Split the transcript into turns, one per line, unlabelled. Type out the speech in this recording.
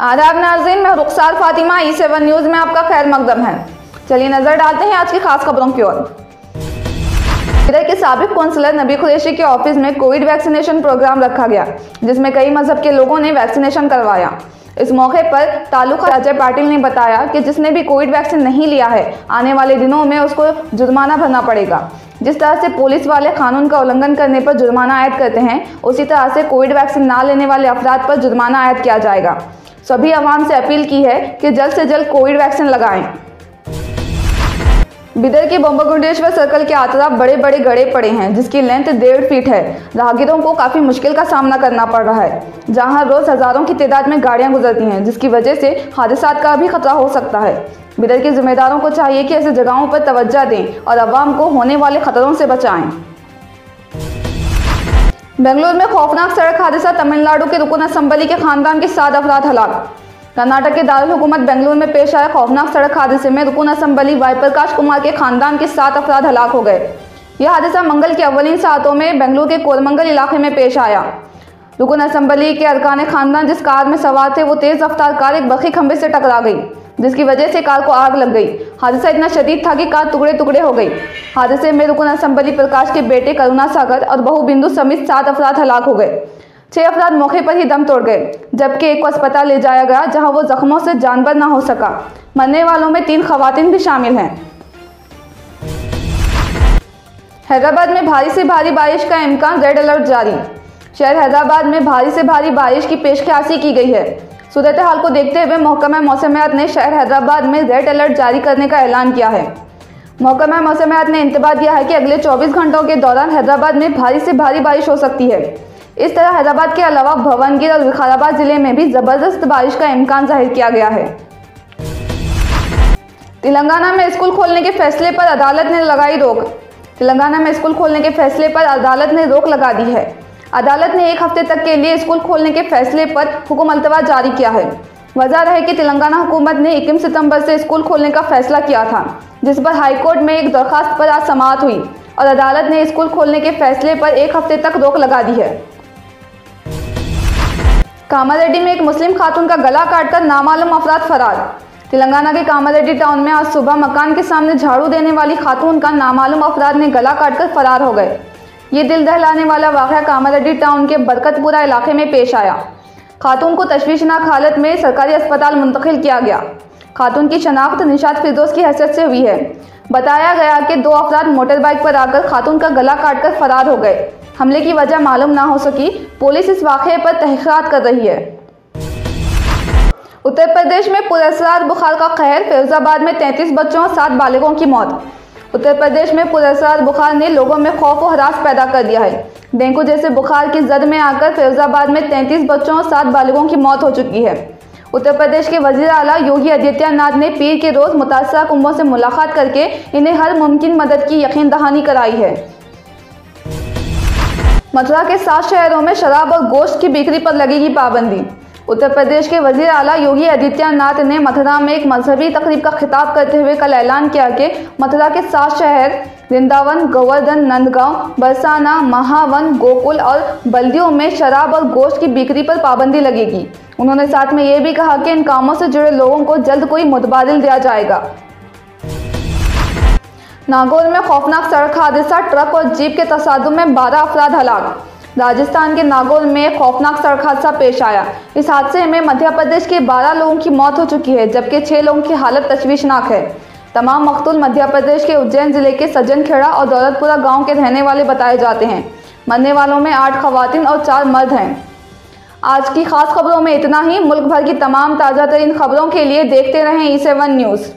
आदाब नाजीन, मैं Rukhsar Fatima E seven news में आपका खैर मकदम है। चलिए नज़र डालते हैं आज की खास खबरों की ओर। इधर के सबक कौंसलर नबी कुरैशी के ऑफ़िस में कोविड वैक्सीनेशन प्रोग्राम रखा गया, जिसमें कई मज़हब के लोगों ने वैक्सीनेशन करवाया। इस मौके पर तालुका अजय पाटिल ने बताया कि जिसने भी कोविड वैक्सीन नहीं लिया है, आने वाले दिनों में उसको जुर्माना भरना पड़ेगा। जिस तरह से पुलिस वाले कानून का उल्लंघन करने पर जुर्माना आयद करते हैं, उसी तरह से कोविड वैक्सीन ना लेने वाले अफराद पर जुर्माना आयद किया जाएगा। सभी आवाम से अपील की है कि जल्द से जल्द कोविड वैक्सीन लगाएँ। बिदर के बम्बागुंडेश्वर सर्कल के आतराफ बड़े बड़े गड़े पड़े हैं, जिसकी लेंथ डेढ़ फीट है। राहगीरों को काफ़ी मुश्किल का सामना करना पड़ रहा है, जहाँ रोज़ हज़ारों की तादाद में गाड़ियाँ गुजरती हैं, जिसकी वजह से हादसा का भी खतरा हो सकता है। बिदर के जिम्मेदारों को चाहिए कि ऐसे जगहों पर तवज्जो दें और अवाम को होने वाले खतरों से बचाएँ। बेंगलुरु में खौफनाक सड़क हादसा, तमिलनाडु के रुकन असम्बली के खानदान के सात अफराद हलाक। कर्नाटक के दारुल हुकूमत बेंगलुरु में पेश आया खौफनाक सड़क हादसे में रुकन असम्बली वाई प्रकाश कुमार के खानदान के सात अफराद हलाक हो गए। यह हादसा मंगल के अवलिन सातों में बेंगलुरु के कोरमंगल इलाके में पेश आया। रुकन असम्बली के अरकान खानदान जिस कार में सवार थे, वो तेज रफ्तार कार एक बखी खंबे से टकरा गई। जिसकी वजह से कार को आग लग गई। हादसा इतना शदीद था कि कार टुकड़े टुकड़े हो गई। हादसे में रुकन असम्बली प्रकाश के बेटे करुणा सागर और बहु बिंदु समेत सात अफराद हलाक हो गए। छह अफराद मौके पर ही दम तोड़ गए, जबकि एक को अस्पताल ले जाया गया, जहाँ वो जख्मों से जानवर ना हो सका। मरने वालों में तीन खवतान भी शामिल हैं। हैदराबाद में भारी से भारी बारिश का इम्कान रेड अलर्ट जारी। शहर हैदराबाद में भारी से भारी बारिश की पेशख्यासी की गई है। सूरत हाल को देखते हुए महकमा मौसमियात ने शहर हैदराबाद में रेड अलर्ट जारी करने का ऐलान किया है। महकमा मौसमियात ने इंतबा दिया है कि अगले 24 घंटों के दौरान हैदराबाद में भारी से भारी बारिश हो सकती है। इस तरह हैदराबाद के अलावा भवनगिर और विखाराबाद ज़िले में भी ज़बरदस्त बारिश का इम्कान ज़ाहिर किया गया है। तेलंगाना में स्कूल खोलने के फैसले पर अदालत ने लगाई रोक। तेलंगाना में स्कूल खोलने के फैसले पर अदालत ने रोक लगा दी है। अदालत ने एक हफ़्ते तक के लिए स्कूल खोलने के फैसले पर हुक्म अल्तवा जारी किया है। वजह रहे कि तेलंगाना हुकूमत ने इक्कीस सितंबर से स्कूल खोलने का फैसला किया था, जिस पर हाईकोर्ट में एक दरखास्त पर आज समात हुई और अदालत ने स्कूल खोलने के फैसले पर एक हफ़्ते तक रोक लगा दी है। कामारेड्डी में एक मुस्लिम खातून का गला काटकर नामालूम अफराद फरार। तेलंगाना के कामारेड्डी टाउन में आज सुबह मकान के सामने झाड़ू देने वाली खातून का नामालूम अफराद ने गला काटकर फरार हो गए। ये दिल दहलाने वाला वाक़ कामारेड्डी टाउन के बरकतपुरा इलाके में पेश आया। खातून को तशवीशनाक हालत में सरकारी अस्पताल मुंतकिल किया गया। खातून की शनाख्त निशात फिरदोस की हैसियत से हुई है। बताया गया कि दो अफराद मोटर बाइक पर आकर खातून का गला काटकर फरार हो गए। हमले की वजह मालूम ना हो सकी। पुलिस इस वाक़े पर तहकीक़ात कर रही है। उत्तर प्रदेश में पुरस्कार बुखार का कहर फिरोजाबाद में 33 बच्चों और सात बालिगों की मौत। उत्तर प्रदेश में पुरस्कार बुखार ने लोगों में खौफ और हरास पैदा कर दिया है। डेंगू जैसे बुखार की जद में आकर फिरोजाबाद में 33 बच्चों और सात बालकों की मौत हो चुकी है। उत्तर प्रदेश के वज़ीर अला योगी आदित्यनाथ ने पीर के रोज मुतासर कुंभों से मुलाकात करके इन्हें हर मुमकिन मदद की यकीन दहानी कराई है। मथुरा के सात शहरों में शराब और गोश्त की बिक्री पर लगेगी पाबंदी। उत्तर प्रदेश के वज़ीर अला योगी आदित्यनाथ ने मथुरा में एक मजहबी तकरीब का खिताब करते हुए कल ऐलान किया कि मथुरा के सात शहर, वृंदावन, गोवर्धन, नंदगांव, बरसाना, महावन, गोकुल और बल्दियों में शराब और गोश्त की बिक्री पर पाबंदी लगेगी। उन्होंने साथ में ये भी कहा कि इन कामों से जुड़े लोगों को जल्द कोई मुतबादल दिया जाएगा। नागौर में खौफनाक सड़क हादसा, ट्रक और जीप के तसादुम में बारह अफराद हलाक। राजस्थान के नागौर में खौफनाक सड़क हादसा पेश आया। इस हादसे में मध्य प्रदेश के 12 लोगों की मौत हो चुकी है, जबकि छह लोगों की हालत तशवीशनाक है। तमाम मकतूल मध्य प्रदेश के उज्जैन ज़िले के सज्जनखेड़ा और दौलतपुरा गाँव के रहने वाले बताए जाते हैं। मरने वालों में आठ खवतिन और चार मर्द हैं। आज की खास खबरों में इतना ही। मुल्क भर की तमाम ताज़ा तरीन खबरों के लिए देखते रहें ई सेवन न्यूज़।